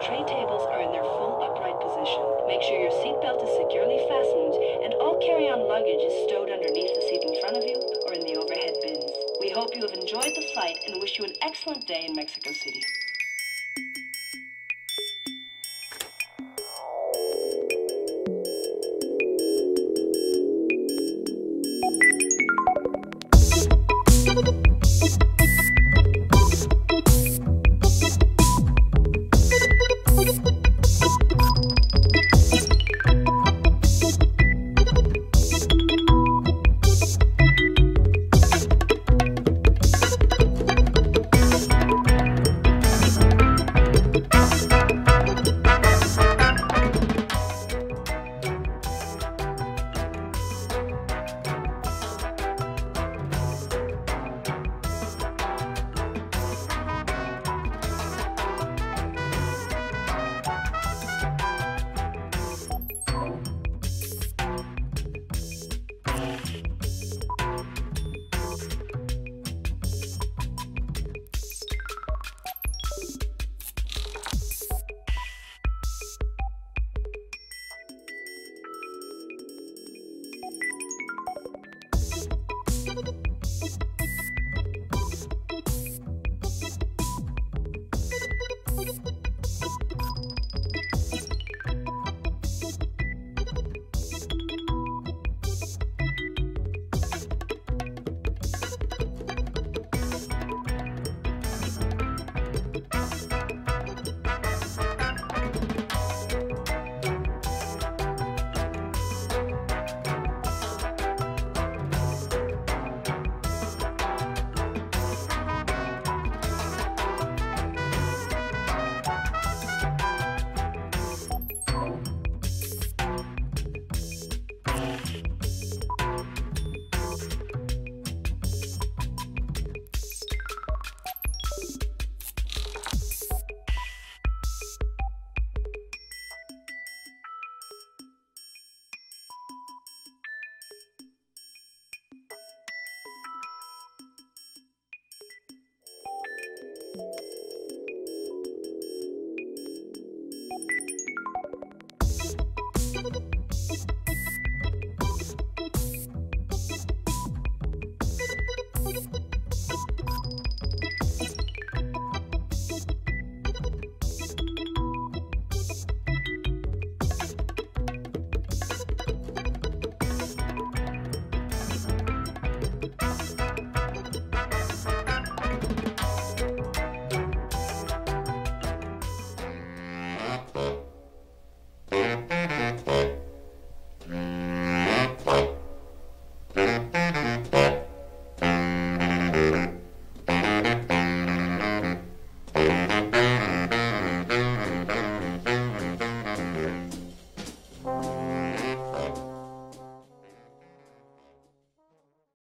tray tables are in their full upright position. Make sure your seatbelt is securely fastened and all carry-on luggage is stowed underneath the seat in front of you or in the overhead bins. We hope you have enjoyed the flight and wish you an excellent day in Mexico City.